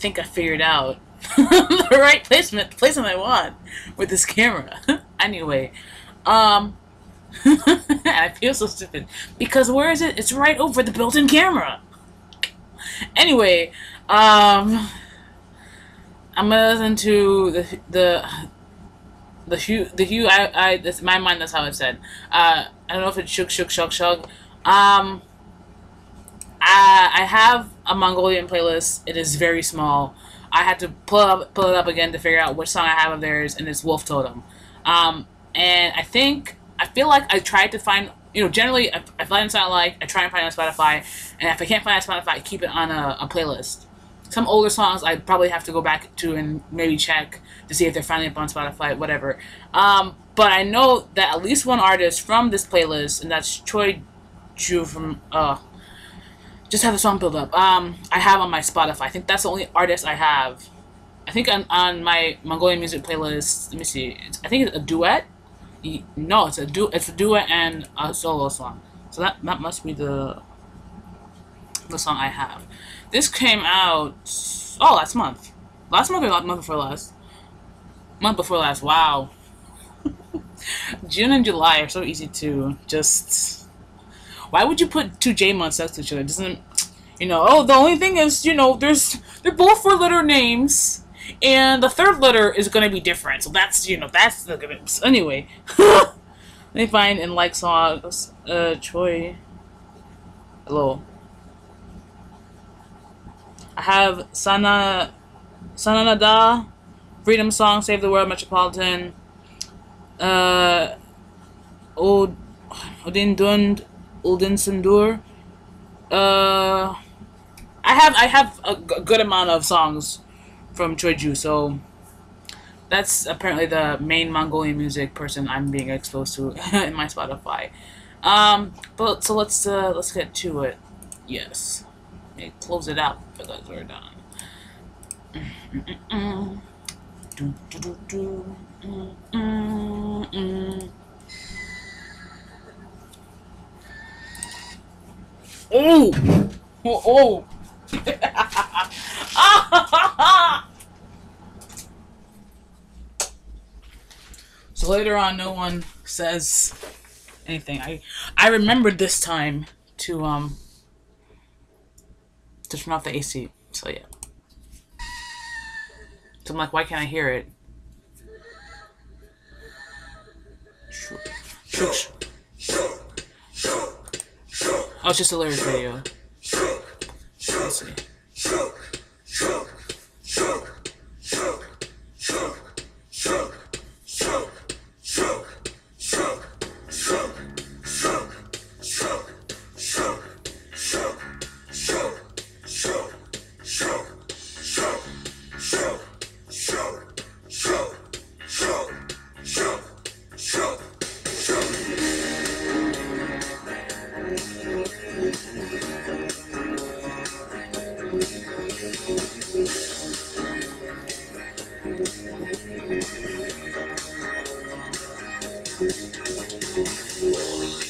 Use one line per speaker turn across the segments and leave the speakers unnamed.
think I figured out the right placement, the placement I want with this camera. anyway, um, I feel so stupid because where is it? It's right over the built-in camera. Anyway, um, I'm gonna listen to the the the HU the HU. I I this my mind. That's how it's said. Uh, I don't know if it's shook shook shook shuk. Um, I I have a Mongolian playlist. It is very small. I had to pull up pull it up again to figure out which song I have of theirs, and it's Wolf Totem. Um, and I think I feel like I tried to find you know generally if I find something I like I try and find it on Spotify, and if I can't find it on Spotify, I keep it on a, a playlist. Some older songs I probably have to go back to and maybe check to see if they're finally up on Spotify, whatever. Um, but I know that at least one artist from this playlist, and that's Choi Joo from uh just have the song build up. Um, I have on my Spotify. I think that's the only artist I have. I think on, on my Mongolian music playlist. Let me see. It's, I think it's a duet. No, it's a du. It's a duet and a solo song. So that that must be the the song I have. This came out. Oh, last month. Last month or last month before last. Month before last. Wow. June and July are so easy to just why would you put two J months next to each other? It doesn't you know? Oh, the only thing is, you know, there's they're both four letter names, and the third letter is gonna be different. So that's you know that's the so anyway. they find and like songs, uh, Choi. Hello. I have Sana, Sananada, Freedom Song, Save the World, Metropolitan. Uh, Od, Odin Dund, Ulden Sindur. Uh, I have I have a good amount of songs from Choi Joo, so that's apparently the main Mongolian music person I'm being exposed to in my Spotify. Um, but so let's uh, let's get to it. Yes, close it out because we're done. Mm -mm -mm Oh! Oh! oh. so later on, no one says anything. I I remembered this time to um to turn off the AC. So yeah. So I'm like, why can't I hear it? Oh, it's just a lyric video. Let's see. Thank you.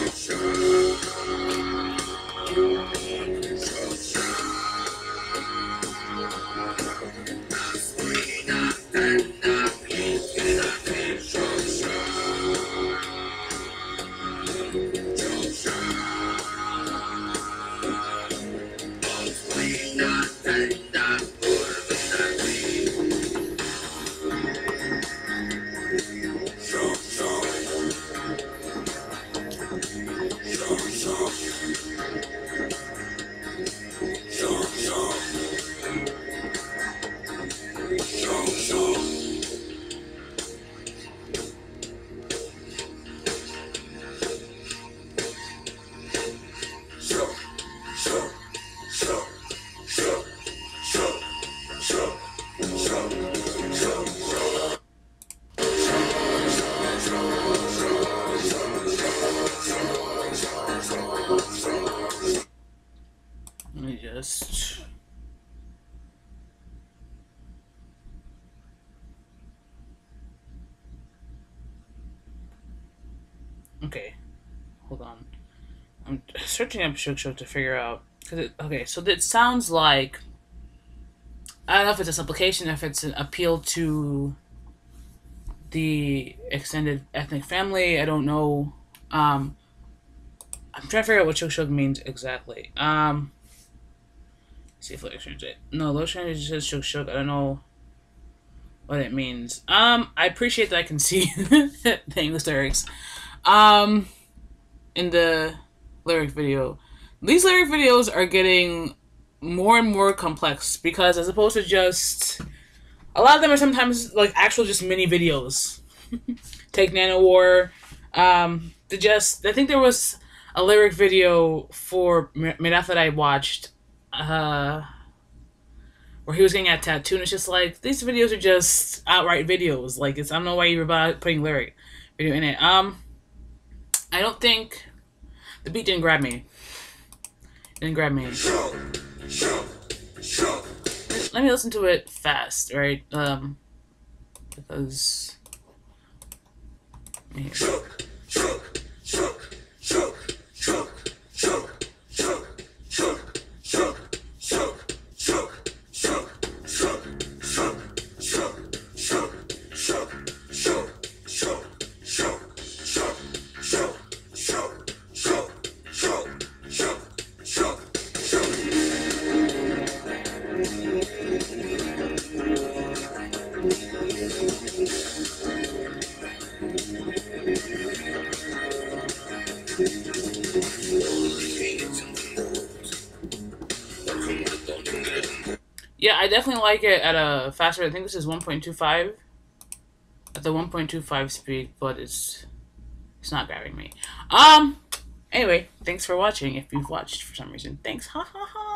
Okay, hold on. I'm searching up Shook to figure out because it okay. So it sounds like I don't know if it's a supplication, if it's an appeal to the extended ethnic family. I don't know. Um, I'm trying to figure out what Shook Shook means exactly. Um, see if lyrics change it. No, change just says Shook Shook. I don't know what it means. Um, I appreciate that I can see the English lyrics. Um, in the lyric video, these lyric videos are getting more and more complex because as opposed to just a lot of them are sometimes like actual just mini videos. Take Nanowar. Um, the just I think there was a lyric video for Miraf that I watched. Uh, where he was getting a tattoo, and it's just like these videos are just outright videos. Like it's I don't know why you're about putting lyric video in it. Um, I don't think the beat didn't grab me. Didn't grab me. Let me listen to it fast, right? Um, because. Yeah, I definitely like it at a faster. I think this is 1.25 at the 1.25 speed, but it's it's not grabbing me. Um. Anyway, thanks for watching. If you've watched for some reason, thanks. Ha ha ha.